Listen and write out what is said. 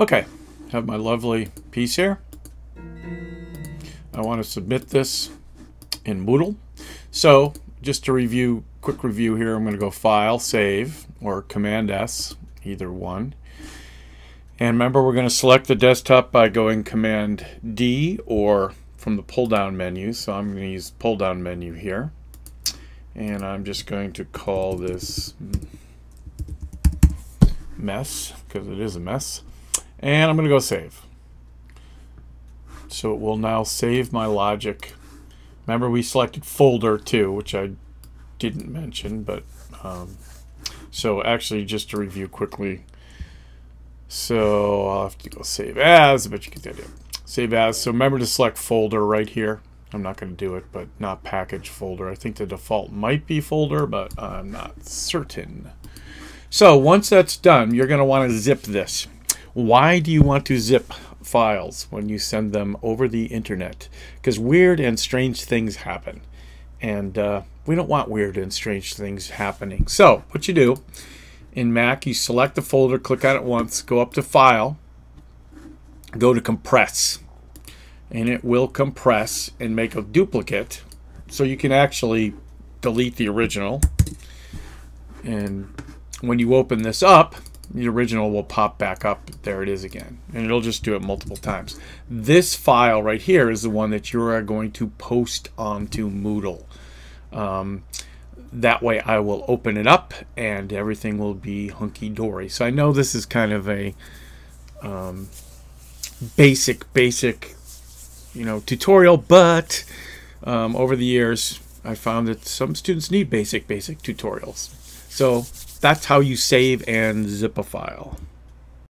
Okay, have my lovely piece here. I want to submit this in Moodle. So just to review, quick review here, I'm going to go File, Save, or Command S, either one. And remember, we're going to select the desktop by going Command D or from the pull-down menu. So I'm going to use pull-down menu here. And I'm just going to call this mess, because it is a mess. And I'm going to go save. So it will now save my logic. Remember we selected folder too, which I didn't mention, but um, so actually just to review quickly. So I'll have to go save as, but you get the idea. Save as. So remember to select folder right here. I'm not going to do it, but not package folder. I think the default might be folder, but I'm not certain. So once that's done, you're going to want to zip this. Why do you want to zip files when you send them over the internet? Because weird and strange things happen. And uh, we don't want weird and strange things happening. So what you do, in Mac, you select the folder, click on it once, go up to File, go to Compress. And it will compress and make a duplicate. So you can actually delete the original. And when you open this up, the original will pop back up. There it is again. And it'll just do it multiple times. This file right here is the one that you are going to post onto Moodle. Um, that way I will open it up and everything will be hunky-dory. So I know this is kind of a um, basic, basic, you know, tutorial, but um, over the years I found that some students need basic, basic tutorials. So that's how you save and zip a file.